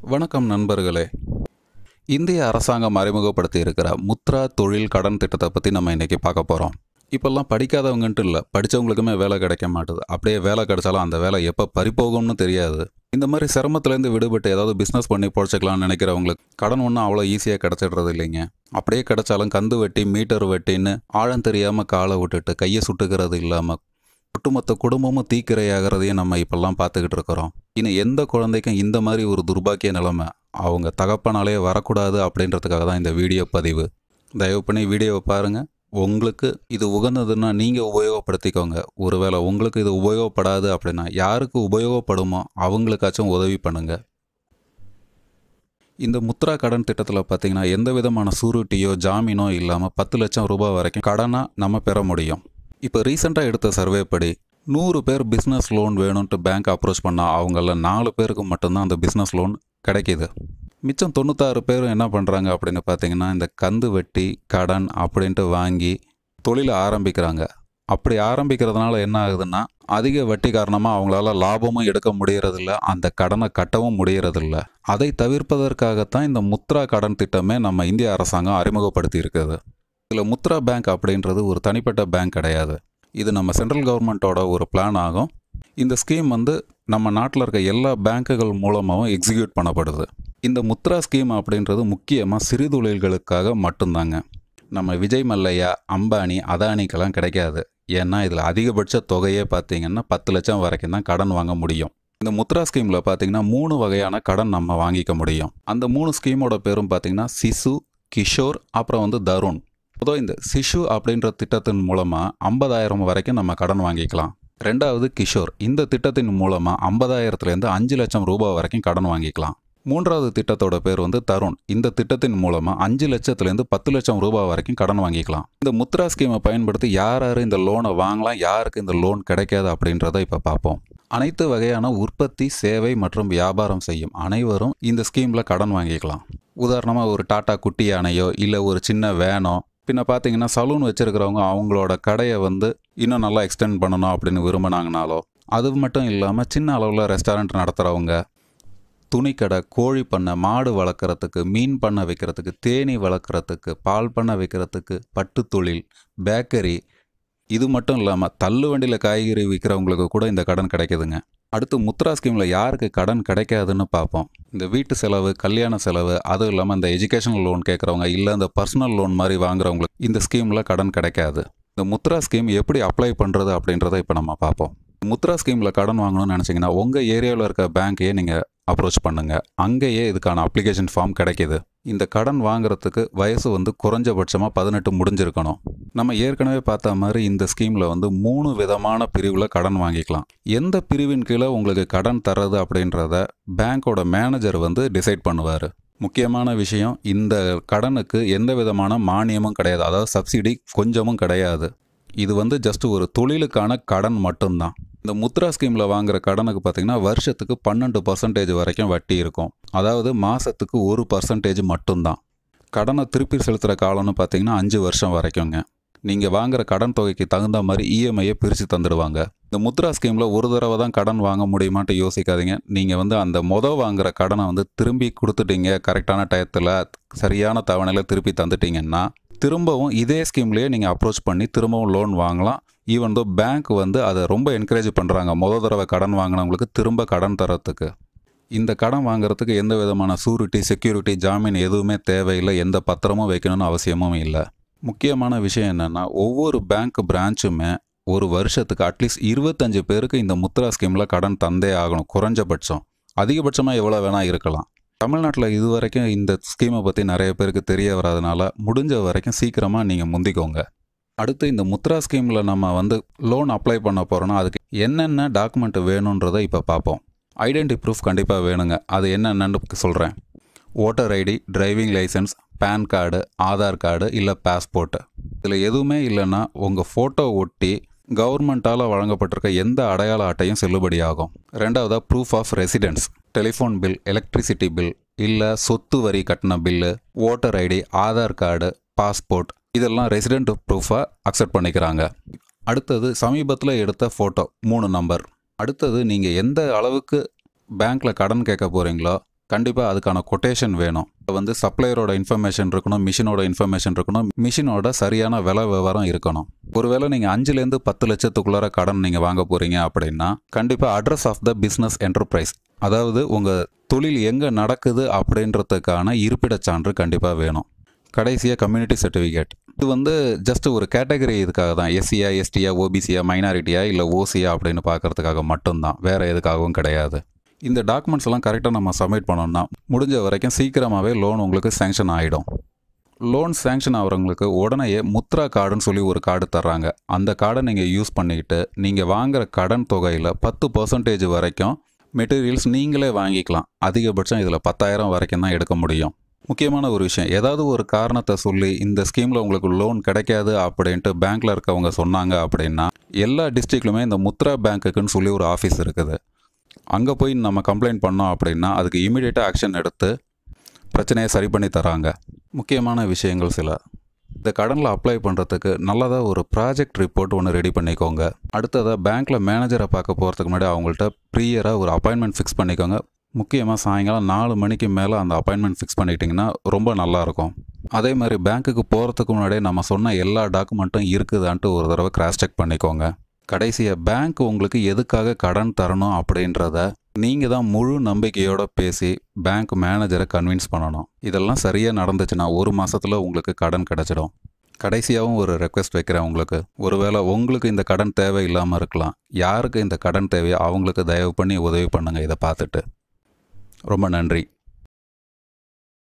வணக்கம் நண்பர்களே. இந்திய அரசாங்கம் அறிமுகப்படுத்தி இருக்கிற முத்ரா தொழில் கடன் திட்டத்தை பற்றி நம்ம இன்றைக்கி பார்க்க போகிறோம் இப்போல்லாம் படிக்காதவங்கன்ட்டு இல்லை படித்தவங்களுக்குமே வேலை கிடைக்க மாட்டுது. அப்படியே வேலை கிடைச்சாலும் அந்த வேலை எப்போ பறிப்போகும்னு தெரியாது. இந்த மாதிரி சிரமத்துலேருந்து விடுபட்டு ஏதாவது பிஸ்னஸ் பண்ணி பொழைச்சிக்கலாம்னு நினைக்கிறவங்களுக்கு கடன் ஒன்றும் அவ்வளோ ஈஸியாக கிடச்சிடுறது இல்லைங்க. அப்படியே கிடைச்சாலும் கந்து வெட்டி மீட்டர் வெட்டின்னு ஆழம் தெரியாமல் காலை விட்டுட்டு கையை சுட்டுக்கிறது இல்லாமல் ஒட்டுமொத்த குடும்பமும் தீக்கிரையாகிறதையும் நம்ம இப்பெல்லாம் பார்த்துக்கிட்டு இருக்கிறோம். இனி எந்த குழந்தைக்கும் இந்த மாதிரி ஒரு துர்பாக்கிய நிலைமை அவங்க தகப்பனாலே வரக்கூடாது அப்படின்றதுக்காக தான் இந்த வீடியோ பதிவு. தயவு பண்ணி வீடியோவை பாருங்கள் உங்களுக்கு இது உகந்ததுன்னா நீங்கள் உபயோகப்படுத்திக்கோங்க. ஒருவேளை உங்களுக்கு இது உபயோகப்படாது அப்படின்னா யாருக்கு உபயோகப்படுமோ அவங்களுக்காச்சும் உதவி பண்ணுங்கள் இந்த முத்ரா கடன் திட்டத்தில் பார்த்தீங்கன்னா எந்த விதமான சூருட்டியோ ஜாமீனோ இல்லாமல் பத்து லட்சம் ரூபாய் வரைக்கும் கடனாக நம்ம பெற முடியும். இப்போ ரீசெண்டாக எடுத்த சர்வே படி நூறு பேர் பிஸ்னஸ் லோன் வேணும்ன்ட்டு பேங்க் அப்ரோச் பண்ணால் அவங்கள நாலு பேருக்கு மட்டும்தான் அந்த பிஸ்னஸ் லோன் கிடைக்கிது. மிச்சம் தொண்ணூத்தாறு பேரும் என்ன பண்ணுறாங்க அப்படின்னு பார்த்தீங்கன்னா இந்த கந்து வெட்டி கடன் அப்படின்ட்டு வாங்கி தொழிலை ஆரம்பிக்கிறாங்க. அப்படி ஆரம்பிக்கிறதுனால என்ன ஆகுதுன்னா அதிக வட்டி காரணமாக அவங்களால லாபமும் எடுக்க முடியறதில்ல அந்த கடனை கட்டவும் முடியறதில்ல. அதை தவிர்ப்பதற்காகத்தான் இந்த முத்ரா கடன் திட்டமே நம்ம இந்திய அரசாங்கம் அறிமுகப்படுத்தி இருக்குது இதில் முத்ரா பேங்க் அப்படின்றது ஒரு தனிப்பட்ட பேங்க் கிடையாது. இது நம்ம சென்ட்ரல் கவர்மெண்ட்டோட ஒரு பிளான் ஆகும். இந்த ஸ்கீம் வந்து நம்ம நாட்டில் இருக்க எல்லா பேங்க்குகள் மூலமாகவும் எக்ஸிக்யூட் பண்ணப்படுது. இந்த முத்ரா ஸ்கீம் அப்படின்றது முக்கியமாக சிறு தொழில்களுக்காக மட்டும்தாங்க. நம்ம விஜய் மல்லையா அம்பானி அதானிக்கெல்லாம் கிடைக்காது. ஏன்னா இதில் அதிகபட்ச தொகையே பார்த்தீங்கன்னா பத்து லட்சம் வரைக்கும் தான் கடன் வாங்க முடியும். இந்த முத்ரா ஸ்கீமில் பார்த்தீங்கன்னா மூணு வகையான கடன் நம்ம வாங்கிக்க முடியும். அந்த மூணு ஸ்கீமோட பேரும் பார்த்தீங்கன்னா சிசு கிஷோர் அப்புறம் வந்து தருண். அதோ இந்த சிஷு அப்படின்ற திட்டத்தின் மூலமாக ஐம்பதாயிரம் வரைக்கும் நம்ம கடன் வாங்கிக்கலாம். ரெண்டாவது கிஷோர் இந்த திட்டத்தின் மூலமாக ஐம்பதாயிரத்துலேருந்து அஞ்சு லட்சம் ரூபாய் வரைக்கும் கடன் வாங்கிக்கலாம். மூன்றாவது திட்டத்தோட பேர் வந்து தருண் இந்த திட்டத்தின் மூலமாக அஞ்சு லட்சத்துலேருந்து பத்து லட்சம் ரூபாய் வரைக்கும் கடன் வாங்கிக்கலாம். இந்த முத்ரா ஸ்கீமை பயன்படுத்தி யார் யார் இந்த லோனை வாங்கலாம் யாருக்கு இந்த லோன் கிடைக்காது அப்படின்றத இப்போ பார்ப்போம். அனைத்து வகையான உற்பத்தி சேவை மற்றும் வியாபாரம் செய்யும் அனைவரும் இந்த ஸ்கீமில் கடன் வாங்கிக்கலாம். உதாரணமாக ஒரு டாடா குட்டி யானையோ இல்லை ஒரு சின்ன வேனோ பின்ன பார்த்தீங்கன்னா சலூன் வச்சுருக்கிறவங்க அவங்களோட கடையை வந்து இன்னும் நல்லா எக்ஸ்டெண்ட் பண்ணணும் அப்படின்னு விரும்பினாங்கனாலோ அது மட்டும் இல்லாமல் சின்ன அளவில் ரெஸ்டாரண்ட் நடத்துகிறவங்க துணிக்கடை கோழி பண்ணை மாடு வளர்க்குறதுக்கு மீன் பண்ணை வைக்கிறதுக்கு தேனி வளர்க்குறதுக்கு பால் பண்ணை வைக்கிறதுக்கு பட்டு தொழில் பேக்கரி இது மட்டும் இல்லாமல் தள்ளு வண்டியில் காய்கறி விற்கிறவங்களுக்கு கூட இந்த கடன் கிடைக்குதுங்க. அடுத்து முத்ரா ஸ்கீமில் யாருக்கு கடன் கிடைக்காதுன்னு பார்ப்போம் இந்த வீட்டு செலவு கல்யாண செலவு அதுவும் இல்லாமல் இந்த எஜுகேஷனல் லோன் கேட்குறவங்க இல்லை இந்த பர்சனல் லோன் மாதிரி வாங்குறவங்களுக்கு இந்த ஸ்கீமில் கடன் கிடைக்காது. இந்த முத்ரா ஸ்கீம் எப்படி அப்ளை பண்ணுறது அப்படின்றத இப்போ நம்ம பார்ப்போம் முத்ரா ஸ்கீமில் கடன் வாங்கணும்னு நினச்சிங்கன்னா உங்கள் ஏரியாவில் இருக்க பேங்க்கையே நீங்கள் அப்ரோச் பண்ணுங்கள் அங்கேயே இதுக்கான அப்ளிகேஷன் ஃபார்ம் கிடைக்கிது. இந்த கடன் வாங்குறதுக்கு வயசு வந்து குறைஞ்சபட்சமாக பதினெட்டு முடிஞ்சிருக்கணும். நம்ம ஏற்கனவே பார்த்த மாதிரி இந்த ஸ்கீமில் வந்து மூணு விதமான பிரிவில் கடன் வாங்கிக்கலாம். எந்த பிரிவின் கீழே உங்களுக்கு கடன் தர்றது அப்படின்றத பேங்க்கோட மேனேஜர் வந்து டிசைட் பண்ணுவார். முக்கியமான விஷயம் இந்த கடனுக்கு எந்த விதமான மானியமும் கிடையாது. அதாவது சப்சிடி கொஞ்சமும் கிடையாது. இது வந்து ஜஸ்ட் ஒரு தொழிலுக்கான கடன் மட்டும்தான். இந்த முத்ரா ஸ்கீமில் வாங்குற கடனுக்கு பார்த்தீங்கன்னா வருஷத்துக்கு பன்னெண்டு பர்சன்டேஜ் வரைக்கும் வட்டி இருக்கும். அதாவது மாதத்துக்கு ஒரு பர்சன்டேஜ் மட்டும்தான். கடனை திருப்பி செலுத்துகிற காலம்னு பார்த்தீங்கன்னா அஞ்சு வருஷம் வரைக்குங்க. நீங்கள் வாங்குற கடன் தொகைக்கு தகுந்த மாதிரி இஎம்ஐயை பிரித்து தந்துடுவாங்க. இந்த முத்ரா ஸ்கீமில் ஒரு தடவை தான் கடன் வாங்க முடியுமான்ட்டு யோசிக்காதீங்க. நீங்கள் வந்து அந்த மொதல் வாங்குற கடனை வந்து திரும்பி கொடுத்துட்டீங்க கரெக்டான டயத்தில் சரியான தவணையில் திருப்பி தந்துட்டீங்கன்னா திரும்பவும் இதே ஸ்கீம்லேயே நீங்கள் அப்ரோச் பண்ணி திரும்பவும் லோன் வாங்கலாம். ஈவன் தோ பேங்க் வந்து அதை ரொம்ப என்கரேஜ் பண்ணுறாங்க முத தடவை கடன் வாங்கினவங்களுக்கு திரும்ப கடன் தரத்துக்கு. இந்த கடன் வாங்குறதுக்கு எந்த விதமான சூரிட்டி செக்யூரிட்டி ஜாமீன் எதுவுமே தேவையில்லை. எந்த பத்திரமும் வைக்கணும்னு அவசியமும் இல்லை. முக்கியமான விஷயம் என்னென்னா ஒவ்வொரு பேங்க் பிரான்ச்சுமே ஒரு வருஷத்துக்கு அட்லீஸ்ட் இருபத்தஞ்சு பேருக்கு இந்த முத்ரா ஸ்கீமில் கடன் தந்தே ஆகணும். குறைஞ்சபட்சம். அதிகபட்சமாக எவ்வளோ வேணால் இருக்கலாம். தமிழ்நாட்டில் இது வரைக்கும் இந்த ஸ்கீமை பற்றி நிறைய பேருக்கு தெரிய வராதனால முடிஞ்ச வரைக்கும் சீக்கிரமாக நீங்கள் முந்திக்கோங்க. அடுத்து இந்த முத்ரா ஸ்கீமில் நம்ம வந்து லோன் அப்ளை பண்ண போகிறோன்னா அதுக்கு என்னென்ன டாக்குமெண்ட் வேணுன்றதை இப்போ பார்ப்போம். ஐடென்டி ப்ரூஃப் கண்டிப்பாக வேணுங்க. அது என்னென்னு சொல்கிறேன் voter ID driving licence PAN card Aadhaar card இல்லை பாஸ்போர்ட்டு இதில் எதுவுமே இல்லைன்னா உங்கள் ஃபோட்டோ ஒட்டி கவர்மெண்ட்டால் வழங்கப்பட்டிருக்க எந்த அடையாள அட்டையும் செல்லுபடியாகும். ரெண்டாவதாக proof of residence telephone bill electricity bill இல்லை சொத்து வரி கட்டின bill voter ID Aadhaar card passport இதெல்லாம் ரெசிடென்ட் ப்ரூஃபாக அக்செப்ட் பண்ணிக்கிறாங்க. அடுத்தது சமீபத்தில் எடுத்த ஃபோட்டோ மூணு நம்பர் அடுத்தது நீங்கள் எந்த அளவுக்கு பேங்க்கில் கடன் கேட்க போகிறீங்களோ கண்டிப்பாக அதுக்கான கொட்டேஷன் வேணும். இப்போ வந்து சப்ளையரோட இன்ஃபர்மேஷன் இருக்கணும் மிஷினோட இன்ஃபர்மேஷன் இருக்கணும் மிஷினோட சரியான விலை விவரம் இருக்கணும். ஒருவேளை நீங்கள் அஞ்சுலேருந்து பத்து லட்சத்துக்குள்ளார கடன் நீங்கள் வாங்க போகிறீங்க அப்படின்னா கண்டிப்பாக address of the business enterprise அதாவது உங்கள் தொழில் எங்கே நடக்குது அப்படின்றதுக்கான இருப்பிடச் சான்று கண்டிப்பாக வேணும். கடைசியாக கம்யூனிட்டி சர்டிஃபிகேட் இது வந்து ஜஸ்ட் ஒரு கேட்டகரி இதுக்காக தான். எஸ்சியா எஸ்டியா ஓபிசியா மைனாரிட்டியா இல்லை ஓசியா அப்படின்னு பார்க்குறதுக்காக மட்டும்தான். வேற எதுக்காகவும் கிடையாது. இந்த டாக்குமெண்ட்ஸ் எல்லாம் கரெக்டாக நம்ம சப்மிட் பண்ணோம்னா முடிஞ்ச வரைக்கும் சீக்கிரமாகவே லோன் உங்களுக்கு சேங்ஷன் ஆகிடும் லோன் சேங்ஷன் ஆகிறவங்களுக்கு உடனேயே முத்ரா கார்டுன்னு சொல்லி ஒரு கார்டு தர்றாங்க. அந்த கார்டை நீங்கள் யூஸ் பண்ணிக்கிட்டு நீங்கள் வாங்குற கடன் தொகையில் பத்து பர்சன்டேஜ் வரைக்கும் மெட்டீரியல்ஸ் நீங்களே வாங்கிக்கலாம். அதிகபட்சம் இதில் பத்தாயிரம் வரைக்கும் தான் எடுக்க முடியும். முக்கியமான ஒரு விஷயம். ஏதாவது ஒரு காரணத்தை சொல்லி இந்த ஸ்கீமில் உங்களுக்கு லோன் கிடைக்காது அப்படின்ட்டு பேங்க்கில் இருக்கவங்க சொன்னாங்க அப்படின்னா எல்லா டிஸ்ட்ரிக்ட்லுமே இந்த முத்ரா பேங்க்குக்குன்னு சொல்லி ஒரு ஆஃபீஸ் இருக்குது. அங்கே போய் நம்ம கம்ப்ளைண்ட் பண்ணோம் அப்படின்னா அதுக்கு இமீடியட்டாக ஆக்ஷன் எடுத்து பிரச்சனையை சரி பண்ணி தராங்க. முக்கியமான விஷயங்கள் சில. இந்த கடனில் அப்ளை பண்ணுறதுக்கு நல்லதாக ஒரு ப்ராஜெக்ட் ரிப்போர்ட் ஒன்று ரெடி பண்ணிக்கோங்க. அடுத்ததாக பேங்க்கில் மேனேஜரை பார்க்க போகிறதுக்கு முன்னாடி அவங்கள்ட்ட ப்ரீயராக ஒரு அப்பாயின்மெண்ட் ஃபிக்ஸ் பண்ணிக்கோங்க. முக்கியமாக சாயங்காலம் நாலு மணிக்கு மேலே அந்த அப்பாயின்மெண்ட் ஃபிக்ஸ் பண்ணிக்கிட்டிங்கன்னா ரொம்ப நல்லாயிருக்கும். அதே மாதிரி பேங்க்குக்கு போகிறதுக்கு முன்னாடியே நம்ம சொன்ன எல்லா டாக்குமெண்ட்டும் இருக்குதான்ட்டு ஒரு தடவை கிராஸ் செக் பண்ணிக்கோங்க. கடைசியாக பேங்க் உங்களுக்கு எதுக்காக கடன் தரணும் அப்படின்றத நீங்கள் தான் முழு நம்பிக்கையோடு பேசி பேங்க் மேனேஜரை கன்வின்ஸ் பண்ணணும். இதெல்லாம் சரியாக நடந்துச்சுன்னா ஒரு மாதத்தில் உங்களுக்கு கடன் கிடச்சிடும். கடைசியாகவும் ஒரு ரெக்வெஸ்ட் வைக்கிறேன் உங்களுக்கு. ஒருவேளை உங்களுக்கு இந்த கடன் தேவை இல்லாமல் இருக்கலாம். யாருக்கு இந்த கடன் தேவையோ அவங்களுக்கு தயவு பண்ணி உதவி பண்ணுங்கள் இதை பார்த்துட்டு. ரொம்ப நன்றி.